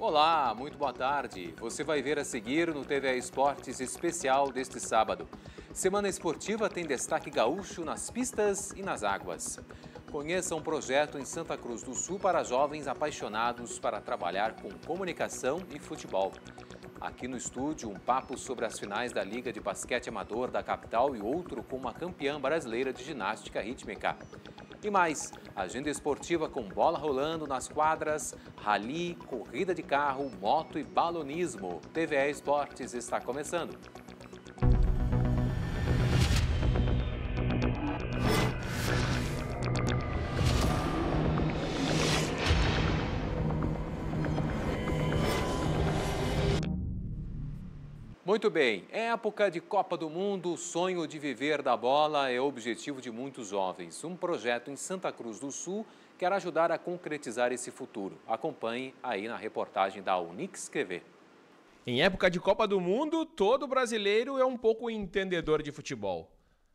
Olá, muito boa tarde. Você vai ver a seguir no TV Esportes especial deste sábado. Semana esportiva tem destaque gaúcho nas pistas e nas águas. Conheça um projeto em Santa Cruz do Sul para jovens apaixonados para trabalhar com comunicação e futebol. Aqui no estúdio, um papo sobre as finais da Liga de Basquete Amador da capital e outro com uma campeã brasileira de ginástica rítmica. E mais, agenda esportiva com bola rolando nas quadras, rally, corrida de carro, moto e balonismo. TVE Esportes está começando. Muito bem, época de Copa do Mundo, o sonho de viver da bola é o objetivo de muitos jovens. Um projeto em Santa Cruz do Sul quer ajudar a concretizar esse futuro. Acompanhe aí na reportagem da Unix TV. Em época de Copa do Mundo, todo brasileiro é um pouco entendedor de futebol.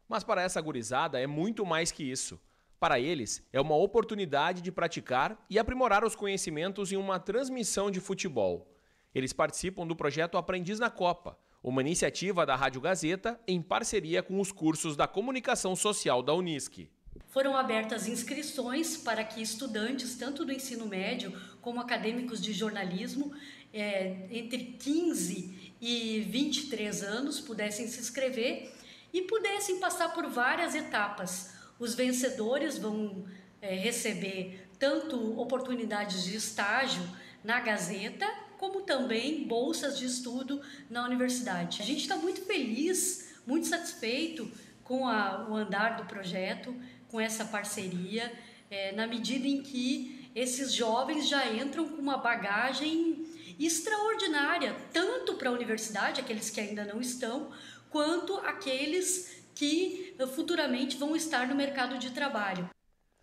Mas para essa gurizada é muito mais que isso. Para eles, é uma oportunidade de praticar e aprimorar os conhecimentos em uma transmissão de futebol. Eles participam do projeto Aprendiz na Copa, uma iniciativa da Rádio Gazeta em parceria com os cursos da Comunicação Social da Unisc. Foram abertas inscrições para que estudantes, tanto do ensino médio como acadêmicos de jornalismo, é, entre 15 e 23 anos, pudessem se inscrever e pudessem passar por várias etapas. Os vencedores vão é, receber tanto oportunidades de estágio na Gazeta, como também bolsas de estudo na universidade. A gente está muito feliz, muito satisfeito com a, o andar do projeto, com essa parceria, é, na medida em que esses jovens já entram com uma bagagem extraordinária, tanto para a universidade, aqueles que ainda não estão, quanto aqueles que futuramente vão estar no mercado de trabalho.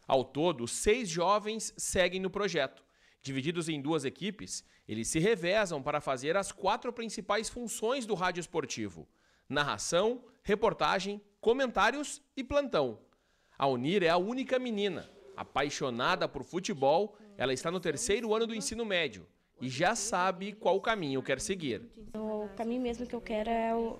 Ao todo, seis jovens seguem no projeto. Divididos em duas equipes, eles se revezam para fazer as quatro principais funções do rádio esportivo: narração, reportagem, comentários e plantão. A Unir é a única menina. Apaixonada por futebol, ela está no terceiro ano do ensino médio e já sabe qual caminho quer seguir. O caminho mesmo que eu quero é o,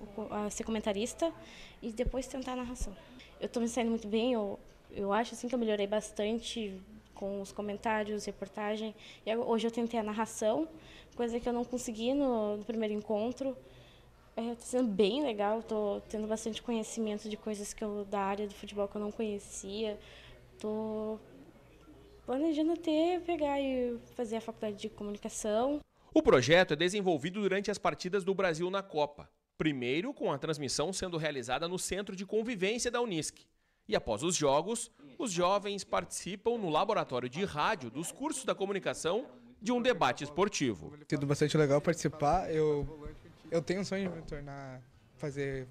ser comentarista e depois tentar a narração. Eu estou me saindo muito bem, eu, eu acho assim que eu melhorei bastante com os comentários, reportagem. E hoje eu tentei a narração, coisa que eu não consegui no, no primeiro encontro. Está é, sendo bem legal, estou tendo bastante conhecimento de coisas que eu, da área do futebol que eu não conhecia. Estou planejando até pegar e fazer a faculdade de comunicação. O projeto é desenvolvido durante as partidas do Brasil na Copa. Primeiro, com a transmissão sendo realizada no Centro de Convivência da Unisc. E após os jogos, os jovens participam no laboratório de rádio dos cursos da comunicação de um debate esportivo. Tem sido bastante legal participar. Eu, eu tenho um sonho de me tornar fazer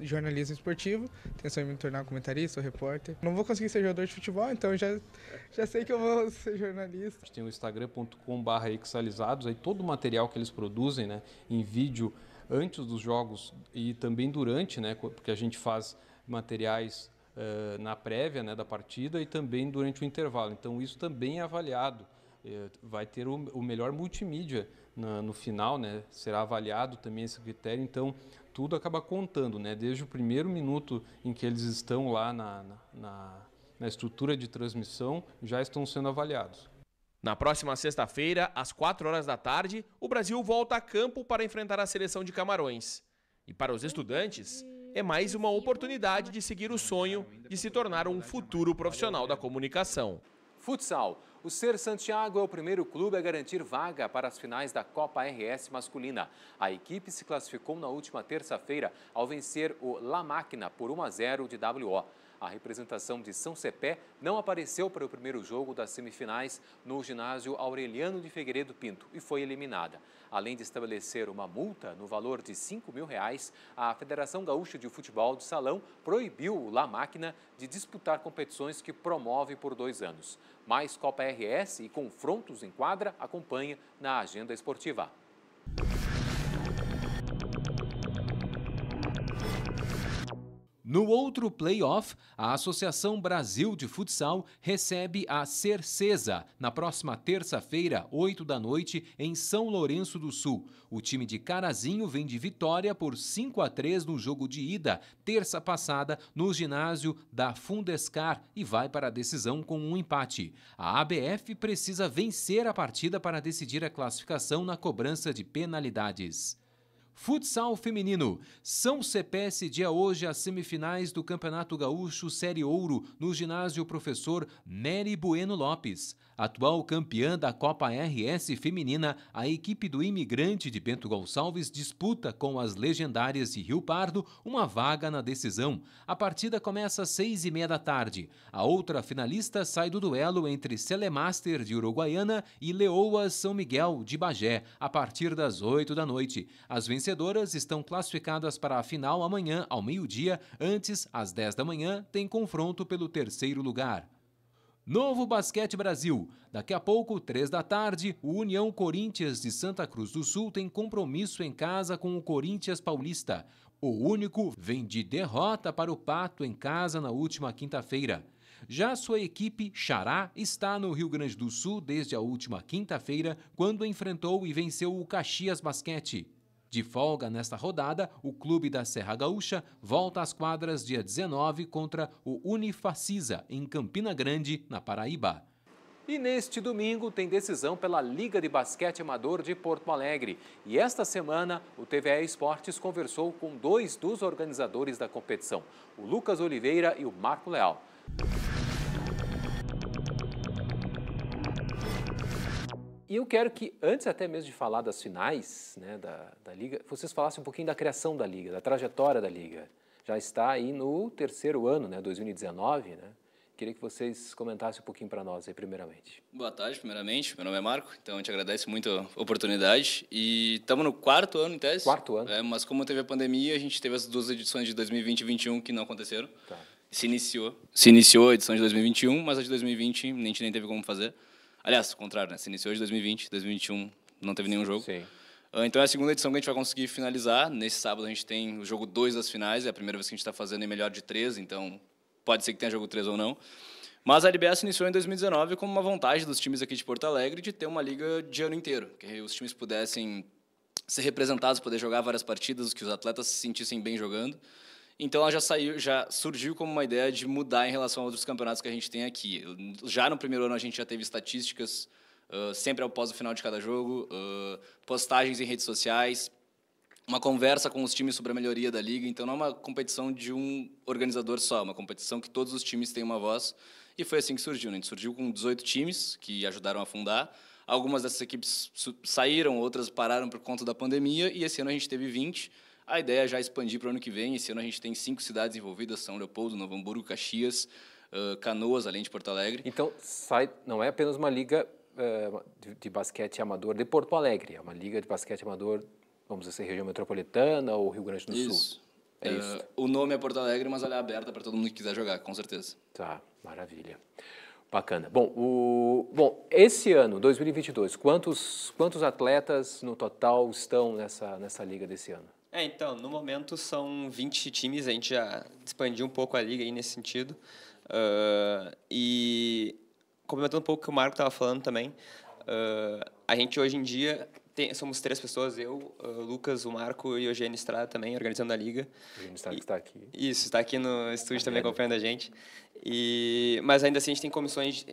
jornalismo esportivo, tenho sonho de me tornar comentarista ou repórter. Não vou conseguir ser jogador de futebol, então já, já sei que eu vou ser jornalista. A gente tem o instagram.com.br exalizados, aí todo o material que eles produzem né, em vídeo antes dos jogos e também durante, né, porque a gente faz materiais uh, na prévia né, da partida e também durante o intervalo. Então isso também é avaliado. Uh, vai ter o, o melhor multimídia na, no final, né, será avaliado também esse critério. Então tudo acaba contando, né, desde o primeiro minuto em que eles estão lá na, na, na estrutura de transmissão, já estão sendo avaliados. Na próxima sexta-feira, às 4 horas da tarde, o Brasil volta a campo para enfrentar a seleção de Camarões. E para os estudantes, é mais uma oportunidade de seguir o sonho de se tornar um futuro profissional da comunicação. Futsal. O Ser Santiago é o primeiro clube a garantir vaga para as finais da Copa RS masculina. A equipe se classificou na última terça-feira ao vencer o La Máquina por 1 a 0 de WO. A representação de São Cepé não apareceu para o primeiro jogo das semifinais no ginásio Aureliano de Figueiredo Pinto e foi eliminada. Além de estabelecer uma multa no valor de 5 mil reais, a Federação Gaúcha de Futebol de Salão proibiu o La Máquina de disputar competições que promove por dois anos. Mais Copa RS e confrontos em quadra acompanha na agenda esportiva. No outro playoff, a Associação Brasil de Futsal recebe a Cercesa na próxima terça-feira, 8 da noite, em São Lourenço do Sul. O time de Carazinho vem de vitória por 5 a 3 no jogo de ida, terça passada, no ginásio da Fundescar e vai para a decisão com um empate. A ABF precisa vencer a partida para decidir a classificação na cobrança de penalidades. Futsal feminino. São Cepé cedia hoje as semifinais do Campeonato Gaúcho Série Ouro no ginásio Professor Mary Bueno Lopes. Atual campeã da Copa RS Feminina, a equipe do imigrante de Bento Gonçalves disputa com as legendárias de Rio Pardo uma vaga na decisão. A partida começa às seis e meia da tarde. A outra finalista sai do duelo entre Celemaster de Uruguaiana e Leoas São Miguel de Bagé, a partir das oito da noite. As vencedoras estão classificadas para a final amanhã, ao meio-dia. Antes, às dez da manhã, tem confronto pelo terceiro lugar. Novo Basquete Brasil. Daqui a pouco, três da tarde, o União Corinthians de Santa Cruz do Sul tem compromisso em casa com o Corinthians Paulista. O único vem de derrota para o Pato em casa na última quinta-feira. Já sua equipe Xará está no Rio Grande do Sul desde a última quinta-feira, quando enfrentou e venceu o Caxias Basquete. De folga nesta rodada, o clube da Serra Gaúcha volta às quadras dia 19 contra o Unifacisa, em Campina Grande, na Paraíba. E neste domingo tem decisão pela Liga de Basquete Amador de Porto Alegre. E esta semana o TVE Esportes conversou com dois dos organizadores da competição, o Lucas Oliveira e o Marco Leal. E eu quero que, antes até mesmo de falar das finais né, da, da Liga, vocês falassem um pouquinho da criação da Liga, da trajetória da Liga. Já está aí no terceiro ano, né, 2019, né? Queria que vocês comentassem um pouquinho para nós aí, primeiramente. Boa tarde, primeiramente. Meu nome é Marco, então a gente agradece muito a oportunidade. E estamos no quarto ano, em tese. Quarto ano. É, mas como teve a pandemia, a gente teve as duas edições de 2020 e 2021 que não aconteceram. Tá. Se iniciou. Se iniciou a edição de 2021, mas a de 2020 a gente nem teve como fazer. Aliás, o contrário, né? Se iniciou de 2020, 2021 não teve nenhum jogo. Sim. Ah, Então é a segunda edição que a gente vai conseguir finalizar. Nesse sábado a gente tem o jogo 2 das finais, é a primeira vez que a gente está fazendo em melhor de três, então pode ser que tenha jogo 3 ou não. Mas a LBS iniciou em 2019 como uma vontade dos times aqui de Porto Alegre de ter uma liga de ano inteiro, que os times pudessem ser representados, poder jogar várias partidas, que os atletas se sentissem bem jogando. Então ela já saiu, já surgiu como uma ideia de mudar em relação a outros campeonatos que a gente tem aqui. Já no primeiro ano a gente já teve estatísticas uh, sempre após o final de cada jogo, uh, postagens em redes sociais, uma conversa com os times sobre a melhoria da liga. Então não é uma competição de um organizador só, é uma competição que todos os times têm uma voz. E foi assim que surgiu. Né? A gente surgiu com 18 times que ajudaram a fundar. Algumas dessas equipes saíram, outras pararam por conta da pandemia. E esse ano a gente teve 20. A ideia é já expandir para o ano que vem. Esse ano a gente tem cinco cidades envolvidas: São Leopoldo, Novo Hamburgo, Caxias, uh, Canoas, além de Porto Alegre. Então, sai, não é apenas uma liga eh, de, de basquete amador de Porto Alegre, é uma liga de basquete amador, vamos dizer, região metropolitana ou Rio Grande do Sul. É Uh, isso. O nome é Porto Alegre, mas ela é aberta para todo mundo que quiser jogar, com certeza. Tá, maravilha. Bacana. Bom, o, bom, esse ano, 2022, quantos, quantos atletas no total estão nessa, nessa liga desse ano? É, então, no momento são 20 times, a gente já expandiu um pouco a liga aí nesse sentido. Ah, e complementando um pouco o que o Marco estava falando também, ah, a gente hoje em dia tem- somos três pessoas, eu, ah, o Lucas, o Marco e o Eugênio Estrada também, organizando a liga. A gente sabe que está aqui. Isso, está aqui no estúdio também vendo? acompanhando a gente. E, mas ainda assim a gente tem comissões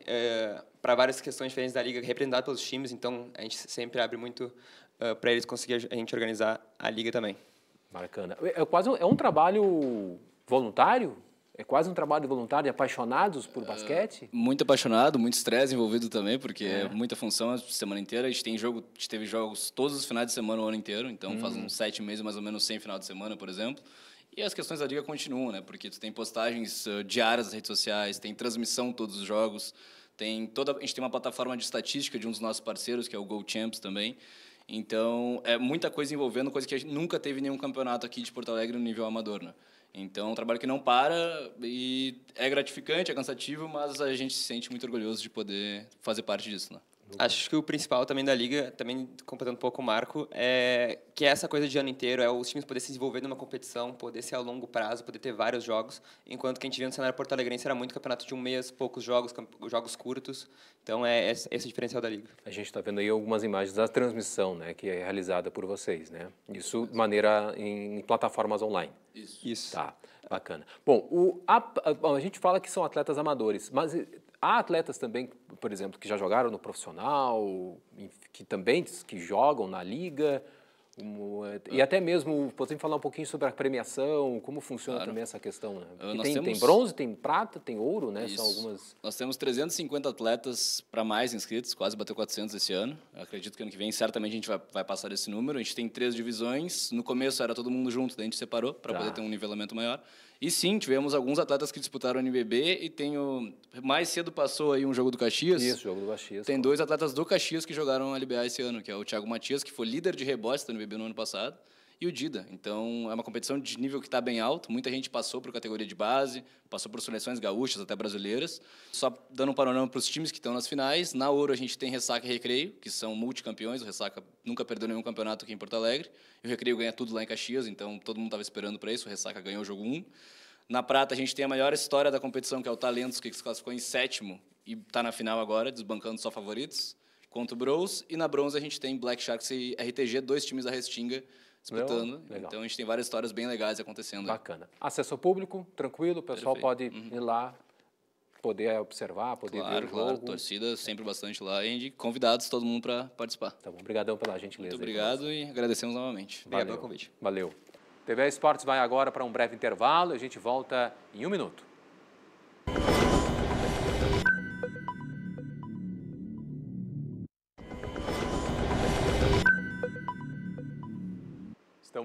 para várias questões diferentes da liga representadas pelos times, então a gente sempre abre muito para eles conseguirem a gente organizar a liga também. Bacana. É, é quase um, é um trabalho voluntário? É quase um trabalho voluntário de apaixonados por basquete? Muito apaixonado, muito estresse envolvido também, porque é. muita função a semana inteira. A gente tem jogo, a gente teve jogos todos os finais de semana o ano inteiro, então faz uns sete meses mais ou menos sem final de semana, por exemplo. E as questões da liga continuam, né? Porque tu tem postagens uh, diárias nas redes sociais, tem transmissão todos os jogos, tem toda a gente tem uma plataforma de estatística de um dos nossos parceiros, que é o Go Champs também. Então, é muita coisa envolvendo, coisa que a gente nunca teve nenhum campeonato aqui de Porto Alegre no nível amador, né? Então, é um trabalho que não para e é gratificante, é cansativo, mas a gente se sente muito orgulhoso de poder fazer parte disso, né? Acho que o principal também da liga, também completando um pouco o Marco, é que é essa coisa de ano inteiro, é os times poder se desenvolver numa competição, poder ser a longo prazo, poder ter vários jogos, enquanto que a gente via no cenário Porto Alegrense era muito campeonato de um mês, poucos jogos, jogos curtos. Então é esse, esse o diferencial da liga. A gente está vendo aí algumas imagens da transmissão, né, que é realizada por vocês, né? Isso de maneira em plataformas online. Isso. Isso. Tá, bacana. Bom, o, a, a, a gente fala que são atletas amadores, mas Há atletas também, por exemplo, que já jogaram no profissional, que também que jogam na liga, e até mesmo, podemos falar um pouquinho sobre a premiação, como funciona claro. também essa questão, né? Uh, tem, temos... tem, bronze, tem prata, tem ouro, né? Isso. São algumas... Nós temos 350 atletas para mais inscritos, quase bateu 400 esse ano. Eu acredito que ano que vem certamente a gente vai, vai passar esse número. A gente tem três divisões. No começo era todo mundo junto, daí a gente separou para tá. poder ter um nivelamento maior. E sim, tivemos alguns atletas que disputaram o NBB e tenho mais cedo passou aí um jogo do Caxias. Isso, jogo do Caxias. Tem dois atletas do Caxias que jogaram a LBA esse ano, que é o Thiago Matias, que foi líder de rebote do NBB no ano passado, e o Dida. Então, é uma competição de nível que está bem alto. Muita gente passou por categoria de base, passou por seleções gaúchas, até brasileiras. Só dando um panorama para os times que estão nas finais. Na Ouro, a gente tem Ressaca e Recreio, que são multicampeões. O Ressaca nunca perdeu nenhum campeonato aqui em Porto Alegre. E o Recreio ganha tudo lá em Caxias, então todo mundo estava esperando para isso. O Ressaca ganhou o jogo 1. Na prata, a gente tem a maior história da competição, que é o Talentos, que se classificou em sétimo e está na final agora, desbancando só favoritos, contra o Bros. E na bronze, a gente tem Black Sharks e RTG, dois times da Restinga disputando. Legal. Então, a gente tem várias histórias bem legais acontecendo. Bacana. Acesso ao público, tranquilo, o pessoal Perfeito. pode uhum. ir lá, poder observar, poder claro, ver o claro. torcida sempre bastante lá e convidados todo mundo para participar. Tá bom, obrigadão pela gentileza. Muito obrigado e agradecemos novamente. Obrigado pelo convite. Valeu. TV Esportes vai agora para um breve intervalo a gente volta em um minuto.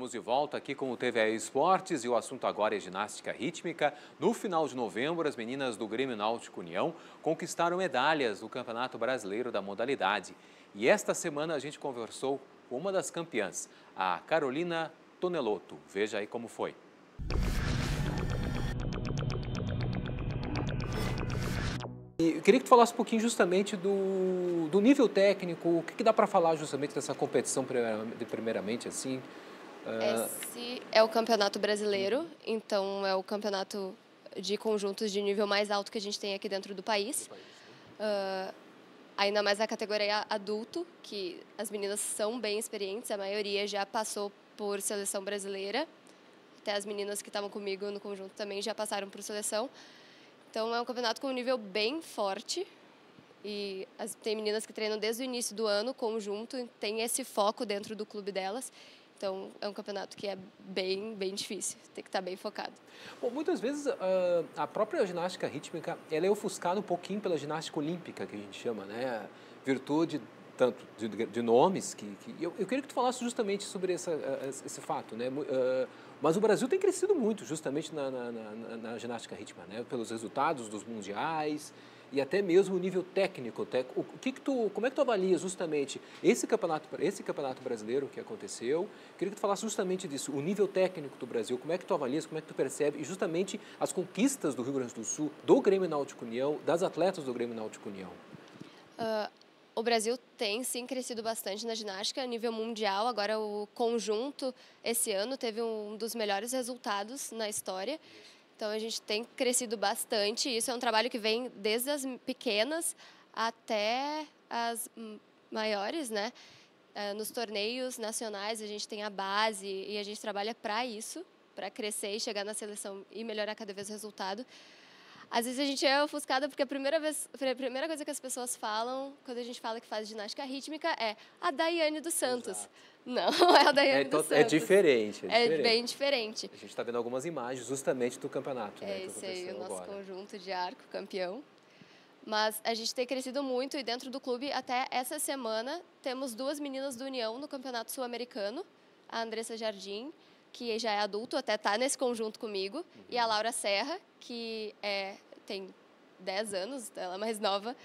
Estamos de volta aqui com o TV Esportes e o assunto agora é ginástica rítmica. No final de novembro, as meninas do Grêmio Náutico União conquistaram medalhas no Campeonato Brasileiro da modalidade. E esta semana a gente conversou com uma das campeãs, a Carolina Toneloto. Veja aí como foi. Eu queria que tu falasse um pouquinho justamente do, do nível técnico, o que, que dá para falar justamente dessa competição primeiramente assim? Esse é o campeonato brasileiro, então é o campeonato de conjuntos de nível mais alto que a gente tem aqui dentro do país. Uh, ainda mais na categoria adulto, que as meninas são bem experientes, a maioria já passou por seleção brasileira. Até as meninas que estavam comigo no conjunto também já passaram por seleção. Então é um campeonato com um nível bem forte. E as, tem meninas que treinam desde o início do ano conjunto, tem esse foco dentro do clube delas. Então é um campeonato que é bem, bem difícil, tem que estar bem focado. Bom, muitas vezes uh, a própria ginástica rítmica ela é ofuscada um pouquinho pela ginástica olímpica, que a gente chama, né? Virtude tanto de, de nomes que, que eu, eu, queria que tu falasse justamente sobre essa, esse fato, né? Uh, mas o Brasil tem crescido muito justamente na, na, na, na, ginástica rítmica, né? Pelos resultados dos mundiais e até mesmo o nível técnico. O que que tu, como é que tu avalias justamente esse campeonato, esse campeonato brasileiro que aconteceu? Eu queria que tu falasse justamente disso, o nível técnico do Brasil. Como é que tu avalias, como é que tu percebe e justamente as conquistas do Rio Grande do Sul, do Grêmio Náutico União, das atletas do Grêmio Náutico União. Uh, o Brasil tem sim crescido bastante na ginástica a nível mundial. Agora o conjunto esse ano teve um dos melhores resultados na história. Então a gente tem crescido bastante. Isso é um trabalho que vem desde as pequenas até as maiores, né? Eh, nos torneios nacionais a gente tem a base e a gente trabalha para isso, para crescer e chegar na seleção e melhorar cada vez o resultado. Às vezes a gente é ofuscada porque a primeira, vez, a primeira coisa que as pessoas falam quando a gente fala que faz ginástica rítmica é a Daiane dos Santos. Exato. Não, é a Daiane é, Santos. É diferente. É, diferente. é bem diferente. A gente está vendo algumas imagens justamente do campeonato. É né, esse aí, o nosso agora. conjunto de arco campeão. Mas a gente tem crescido muito e dentro do clube, até essa semana, temos duas meninas do União no Campeonato Sul-Americano, a Andressa Jardim que já é adulto, até está nesse conjunto comigo, uhum. e a Laura Serra, que é, tem 10 anos, ela é mais nova,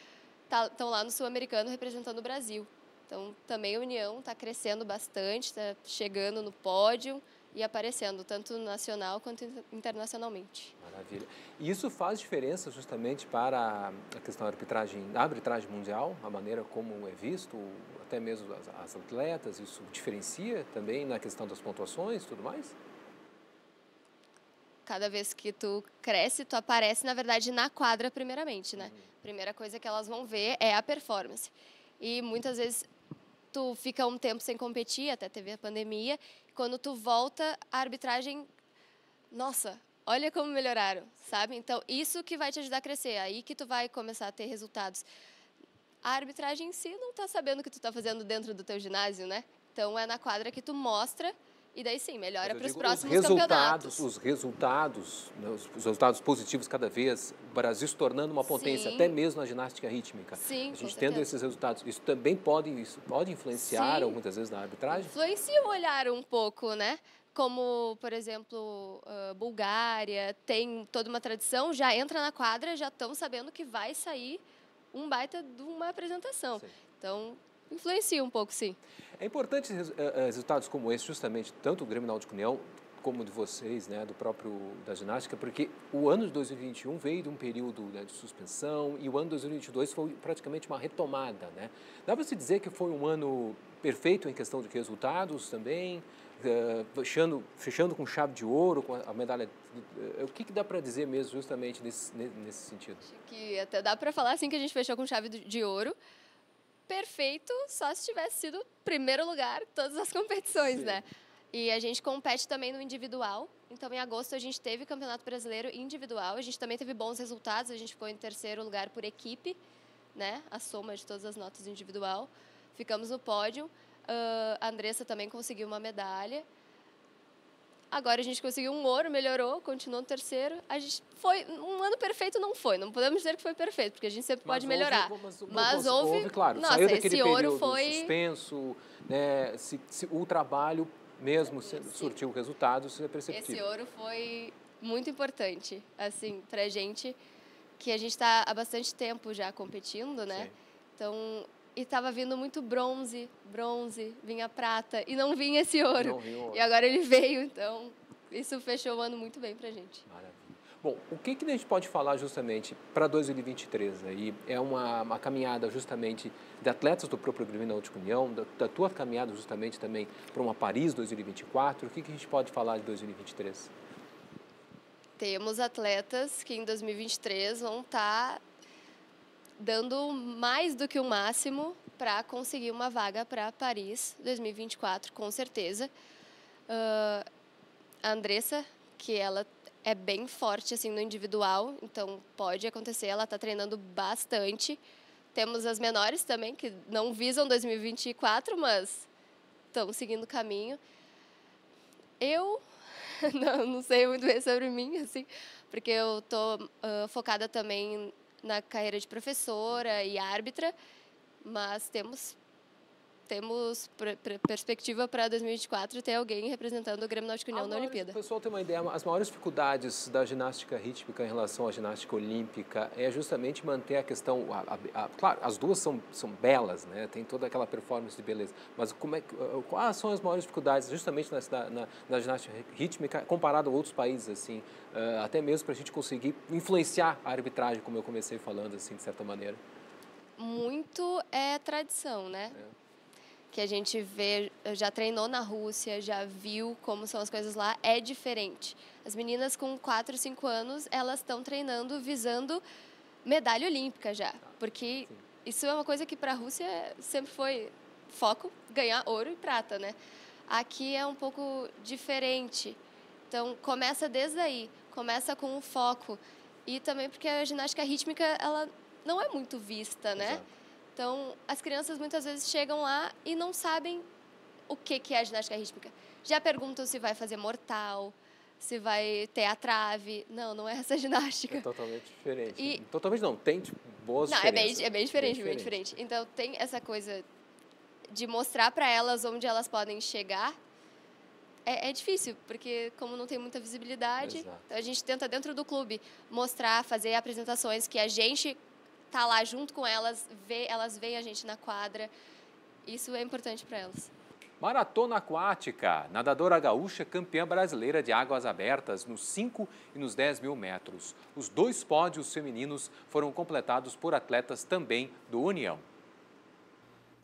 estão tá, lá no Sul-Americano representando o Brasil. Então, também a União está crescendo bastante, está chegando no pódio ir aparecendo, tanto nacional quanto internacionalmente. Maravilha. E isso faz diferença justamente para a questão da arbitragem, da arbitragem mundial, a maneira como é visto, até mesmo as, as atletas, isso diferencia também na questão das pontuações e tudo mais? cada vez que tu cresce, tu aparece, na verdade, na quadra primeiramente, né? Uhum. Primeira coisa que elas vão ver é a performance. E muitas vezes tu fica um tempo sem competir, até teve a pandemia, quando tu volta, a arbitragem, nossa, olha como melhoraram, sabe? Então, isso que vai te ajudar a crescer, aí que tu vai começar a ter resultados. A arbitragem em si não está sabendo o que tu está fazendo dentro do teu ginásio, né? Então, é na quadra que tu mostra e daí sim, melhora para os próximos os resultados, campeonatos. Os resultados, né, os, resultados positivos cada vez, o Brasil se tornando uma potência, sim. até mesmo na ginástica rítmica. Sim, a gente tendo esses resultados, isso também pode, isso pode influenciar sim. muitas vezes na arbitragem? Influencia o olhar um pouco, né? Como, por exemplo, uh, Bulgária, tem toda uma tradição, já entra na quadra, já estão sabendo que vai sair um baita de uma apresentação. Sim. Então, influencia um pouco, sim. É importante eh, eh, resultados como esse, justamente, tanto o Grêmio Náutico União como de vocês, né, do próprio da ginástica, porque o ano de 2021 veio de um período né, de suspensão e o ano de 2022 foi praticamente uma retomada, né? Dá para se dizer que foi um ano perfeito em questão de resultados também, uh, fechando, fechando com chave de ouro, com a medalha. Uh, o que, que dá para dizer mesmo justamente nesse, nesse sentido? Acho que até dá para falar assim que a gente fechou com chave de ouro perfeito só se tivesse sido primeiro lugar todas as competições, Sim. né? E a gente compete também no individual. Então, em agosto, a gente teve Campeonato Brasileiro individual. A gente também teve bons resultados. A gente ficou em terceiro lugar por equipe, né? A soma de todas as notas individual. Ficamos no pódio. Uh, a Andressa também conseguiu uma medalha. Agora a gente conseguiu um ouro, melhorou, continuou no terceiro. A gente foi um ano perfeito não foi, não podemos dizer que foi perfeito, porque a gente sempre mas pode melhorar. Houve, mas, mas houve, houve, claro, nossa, saiu daquele esse ouro foi suspenso, né, se, se, o trabalho mesmo se, surtiu resultados, é perceptível. Esse ouro foi muito importante, assim, pra gente que a gente está há bastante tempo já competindo, né? Sim. Então, e estava vindo muito bronze, bronze, vinha prata e não vinha esse ouro. Não vinha ouro. E agora ele veio, então isso fechou o ano muito bem para a gente. Maravilha. Bom, o que, que a gente pode falar justamente para 2023? Aí é uma, uma caminhada justamente de atletas do próprio Grêmio Náutico União, da, da, tua caminhada justamente também para uma Paris 2024. O que, que a gente pode falar de 2023? Temos atletas que em 2023 vão estar tá dando mais do que o máximo para conseguir uma vaga para Paris 2024, com certeza. Uh, a Andressa, que ela é bem forte assim no individual, então pode acontecer, ela está treinando bastante. Temos as menores também, que não visam 2024, mas estão seguindo o caminho. Eu não, não sei muito bem sobre mim, assim, porque eu estou uh, focada também na carreira de professora e árbitra, mas temos temos perspectiva para 2024 ter alguém representando o Grêmio Náutico União na Olimpíada. O pessoal tem uma ideia, as maiores dificuldades da ginástica rítmica em relação à ginástica olímpica é justamente manter a questão, a, a, a, claro, as duas são, são belas, né? tem toda aquela performance de beleza, mas como é, quais são as maiores dificuldades justamente na, na, na ginástica rítmica comparado a outros países, assim, uh, até mesmo para a gente conseguir influenciar a arbitragem, como eu comecei falando, assim, de certa maneira? Muito é tradição, né? É que a gente vê, já treinou na Rússia, já viu como são as coisas lá, é diferente. As meninas com 4, 5 anos, elas estão treinando visando medalha olímpica já, porque isso é uma coisa que para a Rússia sempre foi foco, ganhar ouro e prata, né? Aqui é um pouco diferente. Então, começa desde aí, começa com o foco. E também porque a ginástica rítmica, ela não é muito vista, né? Exato. Então, as crianças muitas vezes chegam lá e não sabem o que, que é a ginástica rítmica. Já perguntam se vai fazer mortal, se vai ter a trave. Não, não é essa ginástica. É totalmente diferente. E... Totalmente não, tem tipo, boas não. É bem, é bem diferente, bem, bem diferente. Então, tem essa coisa de mostrar para elas onde elas podem chegar. É, é, difícil, porque como não tem muita visibilidade, então a gente tenta dentro do clube mostrar, fazer apresentações que a gente tá lá junto com elas, ver, elas veem a gente na quadra. Isso é importante para elas. Maratona aquática. Nadadora gaúcha campeã brasileira de águas abertas nos 5 e nos 10 mil metros. Os dois pódios femininos foram completados por atletas também do União.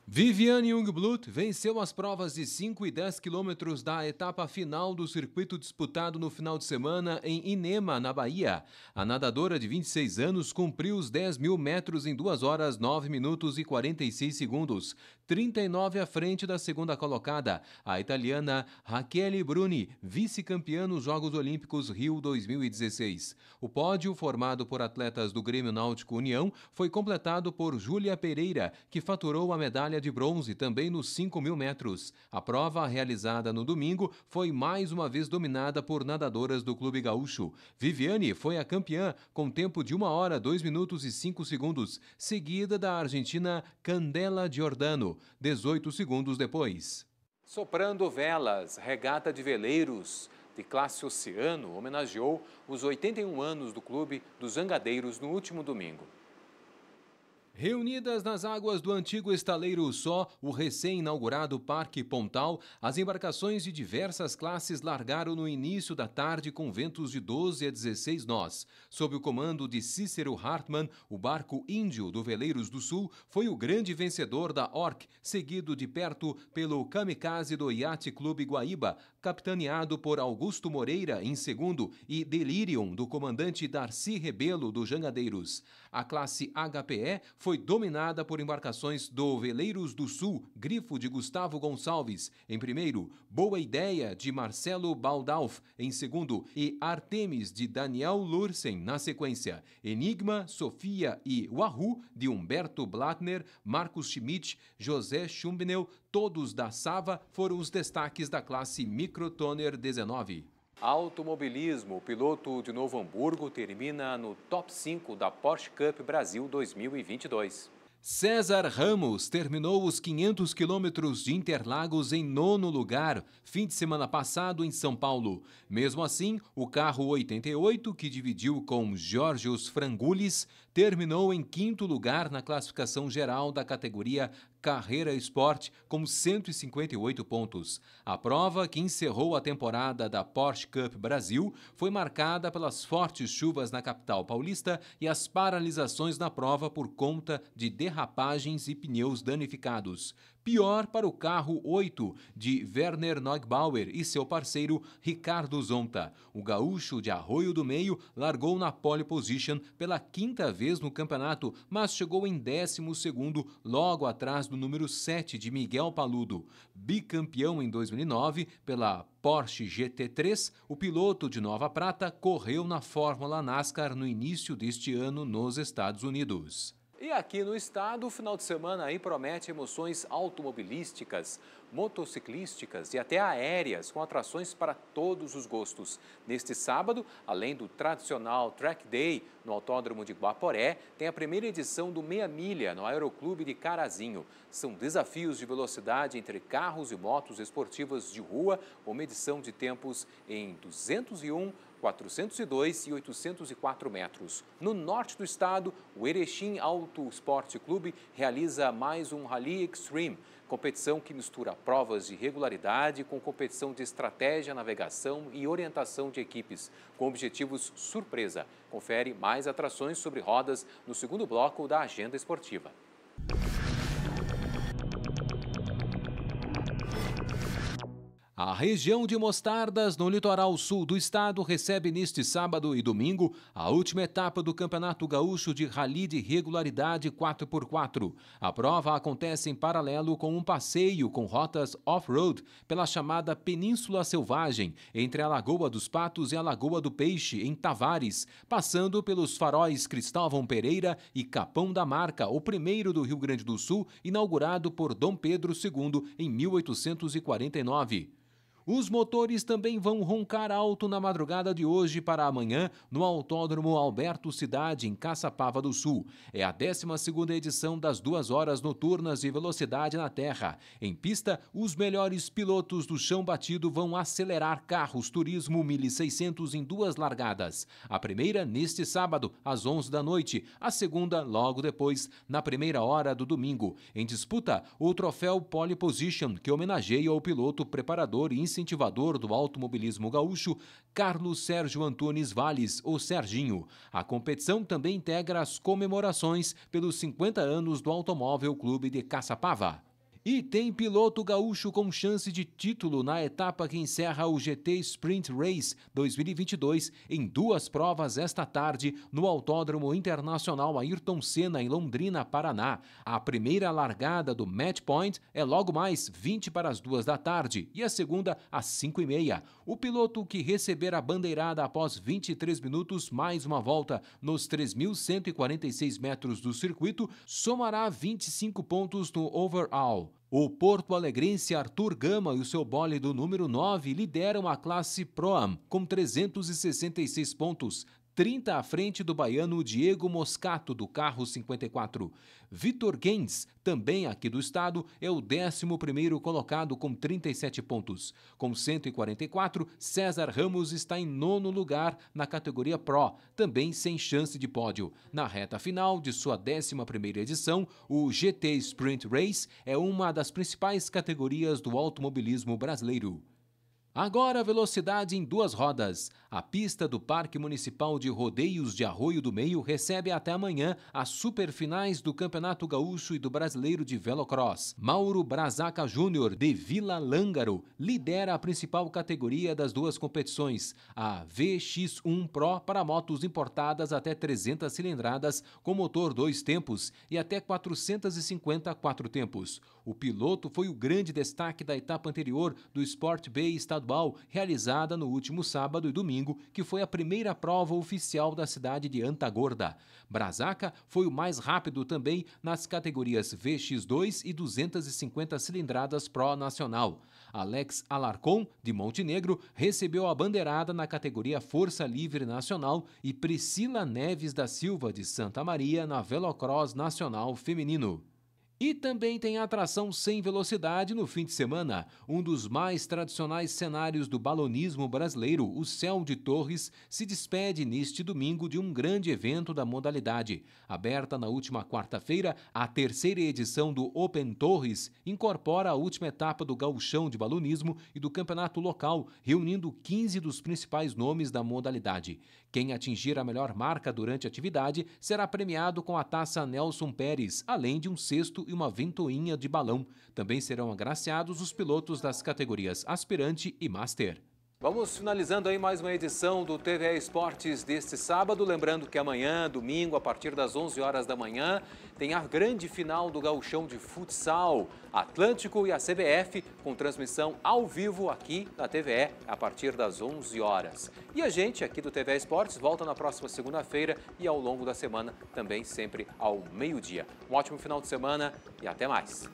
Viviane Jungblut venceu as provas de 5 e 10 quilômetros da etapa final do circuito disputado no final de semana em Inema, na Bahia. A nadadora de 26 anos cumpriu os 10 mil metros em 2 horas 9 minutos e 46 segundos, 39 à frente da segunda colocada, a italiana Rachele Bruni, vice-campeã nos Jogos Olímpicos Rio 2016. O pódio, formado por atletas do Grêmio Náutico União, foi completado por Júlia Pereira, que faturou a medalha de bronze também nos 5 mil metros. A prova, realizada no domingo, foi mais uma vez dominada por nadadoras do Clube Gaúcho. Viviane foi a campeã, com tempo de 1 hora, 2 minutos e 5 segundos, seguida da argentina Candela Giordano. 18 segundos depois. Soprando velas, regata de veleiros de classe Oceano homenageou os 81 anos do Clube dos Zangadeiros no último domingo. Reunidas nas águas do antigo estaleiro Só, o recém-inaugurado Parque Pontal, as embarcações de diversas classes largaram no início da tarde com ventos de 12 a 16 nós. Sob o comando de Cícero Hartmann, o barco Índio do Veleiros do Sul foi o grande vencedor da Orc, seguido de perto pelo Kamikaze do Yacht Clube Guaíba, capitaneado por Augusto Moreira em segundo e Delirium do comandante Darcy Rebelo do Jangadeiros. A classe HPE foi dominada por embarcações do Veleiros do Sul, Grifo de Gustavo Gonçalves, em primeiro, Boa Ideia de Marcelo Baldalf, em segundo, e Artemis de Daniel Lursen, na sequência. Enigma, Sofia e Wahoo de Humberto Blattner, Marcos Schmidt, José Schumbnel, todos da Sava, foram os destaques da classe Microtoner 19. Automobilismo. O piloto de Novo Hamburgo termina no top 5 da Porsche Cup Brasil 2022. César Ramos terminou os 500 quilômetros de Interlagos em nono lugar, fim de semana passado em São Paulo. Mesmo assim, o carro 88, que dividiu com Georgios Frangulis, terminou em quinto lugar na classificação geral da categoria Carreira Esporte com 158 pontos. A prova, que encerrou a temporada da Porsche Cup Brasil, foi marcada pelas fortes chuvas na capital paulista e as paralisações na prova por conta de derrapagens e pneus danificados. Pior para o carro 8 de Werner Neugbauer e seu parceiro Ricardo Zonta. O gaúcho de Arroio do Meio largou na pole position pela quinta vez no campeonato, mas chegou em 12 logo atrás do número 7 de Miguel Paludo. Bicampeão em 2009 pela Porsche GT3, o piloto de Nova Prata correu na Fórmula NASCAR no início deste ano nos Estados Unidos. E aqui no estado, o final de semana aí promete emoções automobilísticas, motociclísticas e até aéreas, com atrações para todos os gostos. Neste sábado, além do tradicional Track Day no Autódromo de Guaporé, tem a primeira edição do Meia Milha no Aeroclube de Carazinho. São desafios de velocidade entre carros e motos esportivas de rua, com medição de tempos em 201 402 e 804 metros. No norte do estado, o Erechim Auto Esporte Clube realiza mais um Rally Extreme, competição que mistura provas de regularidade com competição de estratégia, navegação e orientação de equipes, com objetivos surpresa. Confere mais atrações sobre rodas no segundo bloco da agenda esportiva. A região de Mostardas, no litoral sul do estado, recebe neste sábado e domingo a última etapa do Campeonato Gaúcho de Rally de Regularidade 4x4. A prova acontece em paralelo com um passeio com rotas off-road pela chamada Península Selvagem, entre a Lagoa dos Patos e a Lagoa do Peixe, em Tavares, passando pelos faróis Cristóvão Pereira e Capão da Marca, o primeiro do Rio Grande do Sul, inaugurado por Dom Pedro II em 1849. Os motores também vão roncar alto na madrugada de hoje para amanhã no Autódromo Alberto Cidade, em Caçapava do Sul. É a 12ª edição das duas horas noturnas de velocidade na Terra. Em pista, os melhores pilotos do chão batido vão acelerar carros Turismo 1600 em duas largadas. A primeira neste sábado, às 11 da noite. A segunda, logo depois, na primeira hora do domingo. Em disputa, o troféu Pole Position, que homenageia o piloto preparador e incentivador do automobilismo gaúcho, Carlos Sérgio Antunes Valles, ou Serginho. A competição também integra as comemorações pelos 50 anos do Automóvel Clube de Caçapava. E tem piloto gaúcho com chance de título na etapa que encerra o GT Sprint Race 2022 em duas provas esta tarde no Autódromo Internacional Ayrton Senna em Londrina, Paraná. A primeira largada do Match Point é logo mais 20 para as duas da tarde e a segunda às 5 e meia. O piloto que receber a bandeirada após 23 minutos mais uma volta nos 3.146 metros do circuito somará 25 pontos no overall. O Porto Alegrense Arthur Gama e o seu bole do número 9 lideram a classe Pro-Am com 366 pontos, 30 à frente do baiano Diego Moscato, do carro 54. Vitor Gens, também aqui do estado, é o 11º colocado com 37 pontos. Com 144, César Ramos está em nono lugar na categoria Pro, também sem chance de pódio. Na reta final de sua 11ª edição, o GT Sprint Race é uma das principais categorias do automobilismo brasileiro. Agora velocidade em duas rodas. A pista do Parque Municipal de Rodeios de Arroio do Meio recebe até amanhã as superfinais do Campeonato Gaúcho e do Brasileiro de Velocross. Mauro Brazaca Júnior, de Vila Lângaro, lidera a principal categoria das duas competições, a VX1 Pro para motos importadas até 300 cilindradas com motor dois tempos e até 450 quatro tempos. O piloto foi o grande destaque da etapa anterior do Sport Bay estadual, realizada no último sábado e domingo que foi a primeira prova oficial da cidade de Antagorda. Brazaca foi o mais rápido também nas categorias VX2 e 250 cilindradas Pro Nacional. Alex Alarcon, de Montenegro, recebeu a bandeirada na categoria Força Livre Nacional e Priscila Neves da Silva, de Santa Maria, na Velocross Nacional Feminino. E também tem atração sem velocidade no fim de semana. Um dos mais tradicionais cenários do balonismo brasileiro, o Céu de Torres, se despede neste domingo de um grande evento da modalidade. Aberta na última quarta-feira, a terceira edição do Open Torres incorpora a última etapa do gauchão de balonismo e do campeonato local, reunindo 15 dos principais nomes da modalidade. Quem atingir a melhor marca durante a atividade será premiado com a taça Nelson Pérez, além de um cesto e uma ventoinha de balão. Também serão agraciados os pilotos das categorias aspirante e master. Vamos finalizando aí mais uma edição do TVE Esportes deste sábado. Lembrando que amanhã, domingo, a partir das 11 horas da manhã, tem a grande final do gauchão de futsal. Atlântico e a CBF, com transmissão ao vivo aqui na TVE, a partir das 11 horas. E a gente aqui do TVE Esportes volta na próxima segunda-feira e ao longo da semana, também sempre ao meio-dia. Um ótimo final de semana e até mais.